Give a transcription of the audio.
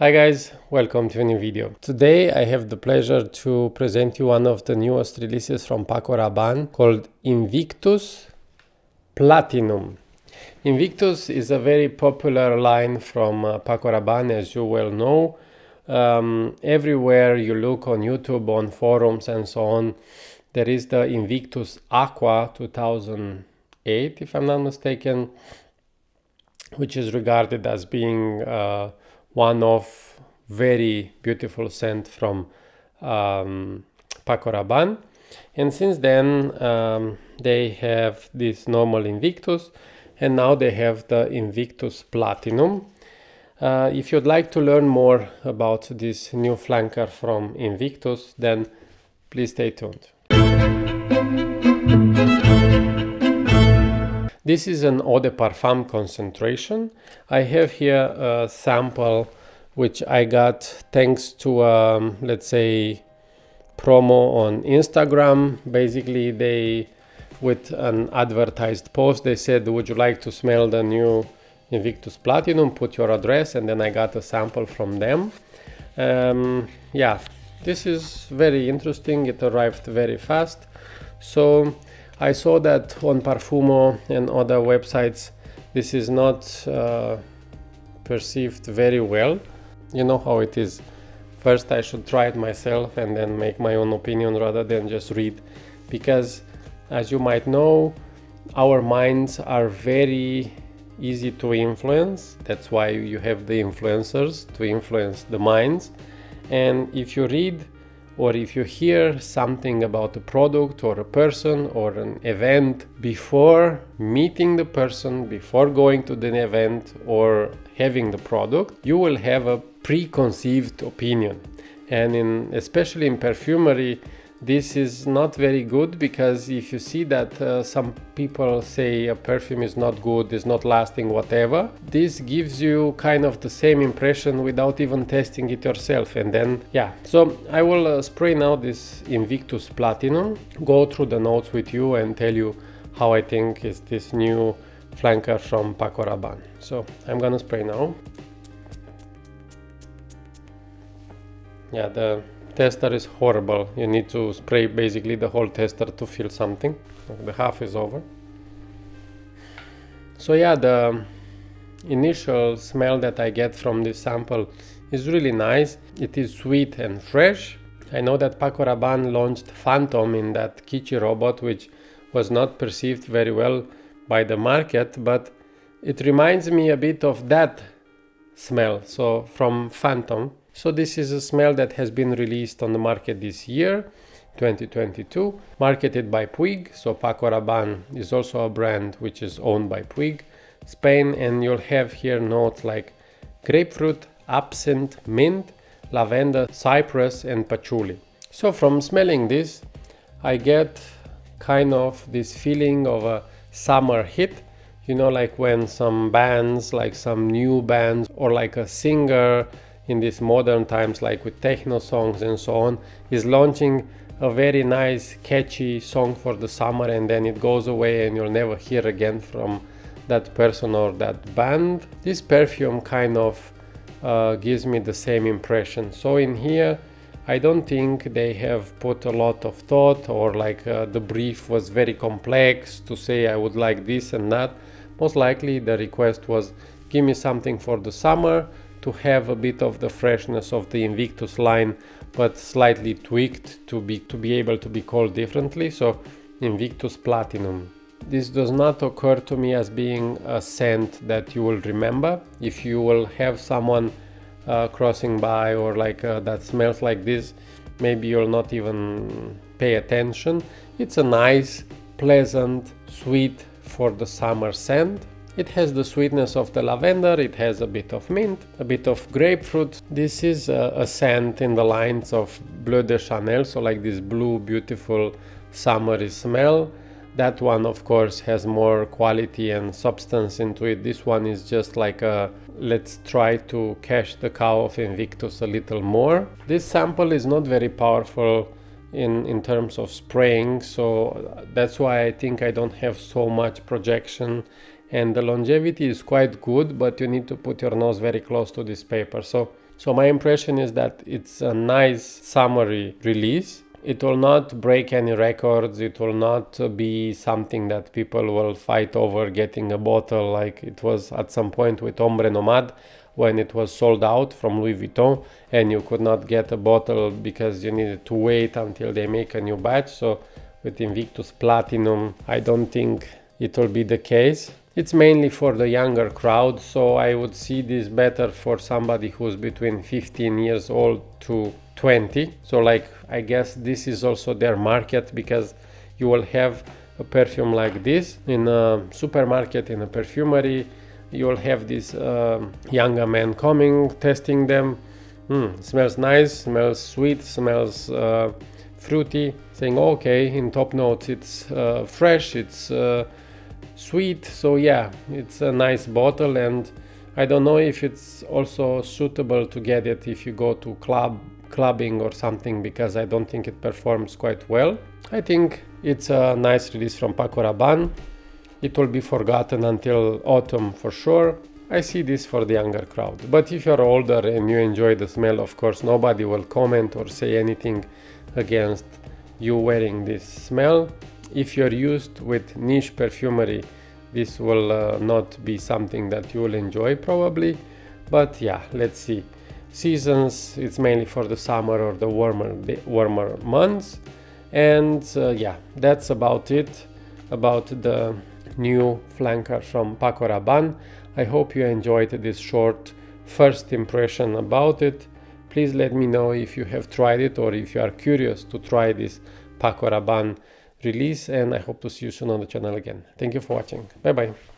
Hi guys, welcome to a new video. Today I have the pleasure to present you one of the newest releases from Paco Rabanne called Invictus Platinum. Invictus is a very popular line from uh, Paco Rabanne as you well know. Um, everywhere you look on YouTube, on forums and so on, there is the Invictus Aqua 2008 if I'm not mistaken, which is regarded as being uh, one of very beautiful scent from um, Paco Rabanne. And since then, um, they have this normal Invictus, and now they have the Invictus Platinum. Uh, if you'd like to learn more about this new flanker from Invictus, then please stay tuned. This is an eau de parfum concentration. I have here a sample which I got thanks to, um, let's say, promo on Instagram. Basically, they, with an advertised post, they said, would you like to smell the new Invictus Platinum? Put your address and then I got a sample from them. Um, yeah, this is very interesting. It arrived very fast. So I saw that on Parfumo and other websites this is not uh, perceived very well. You know how it is. First I should try it myself and then make my own opinion rather than just read because as you might know our minds are very easy to influence. That's why you have the influencers to influence the minds. And if you read or if you hear something about a product or a person or an event before meeting the person, before going to the event or having the product, you will have a preconceived opinion. And in especially in perfumery, this is not very good because if you see that uh, some people say a perfume is not good is not lasting whatever this gives you kind of the same impression without even testing it yourself. And then yeah. So i will uh, spray now this invictus platinum go through the notes with you and tell you how i think is this new flanker from paco rabanne. So i'm gonna spray now. Yeah the tester is horrible. You need to spray basically the whole tester to feel something. The half is over. So yeah, the initial smell that I get from this sample is really nice. It is sweet and fresh. I know that Paco Rabanne launched Phantom in that Kitschy robot, which was not perceived very well by the market, but it reminds me a bit of that smell. So from Phantom, so this is a smell that has been released on the market this year, 2022, marketed by Puig. So Paco Rabanne is also a brand which is owned by Puig, Spain, and you'll have here notes like grapefruit, absinthe, mint, lavender, cypress, and patchouli. So from smelling this, I get kind of this feeling of a summer hit you know like when some bands like some new bands or like a singer in these modern times like with techno songs and so on is launching a very nice catchy song for the summer and then it goes away and you'll never hear again from that person or that band. This perfume kind of uh, gives me the same impression. So in here I don't think they have put a lot of thought or like uh, the brief was very complex to say I would like this and that. Most likely the request was give me something for the summer to have a bit of the freshness of the Invictus line but slightly tweaked to be to be able to be called differently. So Invictus Platinum. This does not occur to me as being a scent that you will remember. If you will have someone uh, crossing by or like uh, that smells like this maybe you'll not even pay attention. It's a nice pleasant sweet for the summer scent it has the sweetness of the lavender, it has a bit of mint, a bit of grapefruit. This is a, a scent in the lines of Bleu de Chanel, so like this blue, beautiful summery smell. That one, of course, has more quality and substance into it. This one is just like a let's try to cash the cow of Invictus a little more. This sample is not very powerful in, in terms of spraying, so that's why I think I don't have so much projection and the longevity is quite good but you need to put your nose very close to this paper so So my impression is that it's a nice summery release. It will not break any records. It will not be something that people will fight over getting a bottle like it was at some point with Ombre Nomade when it was sold out from Louis Vuitton and you could not get a bottle because you needed to wait until they make a new batch. So with Invictus Platinum, I don't think it will be the case. It's mainly for the younger crowd, so I would see this better for somebody who's between 15 years old to 20. So like I guess this is also their market because you will have a perfume like this in a supermarket in a perfumery you will have this uh, younger man coming testing them mm, smells nice smells sweet smells uh, fruity saying okay in top notes it's uh, fresh it's uh, sweet so yeah it's a nice bottle and I don't know if it's also suitable to get it if you go to club clubbing or something because I don't think it performs quite well. I think it's a nice release from Paco Rabanne. It will be forgotten until autumn for sure. I see this for the younger crowd. But if you're older and you enjoy the smell, of course, nobody will comment or say anything against you wearing this smell. If you're used with niche perfumery, this will uh, not be something that you will enjoy probably. But yeah, let's see. Seasons, it's mainly for the summer or the warmer, warmer months. And uh, yeah, that's about it about the new flanker from Paco Rabanne. I hope you enjoyed this short first impression about it. Please let me know if you have tried it or if you are curious to try this Paco Rabanne release and I hope to see you soon on the channel again. Thank you for watching. Bye bye.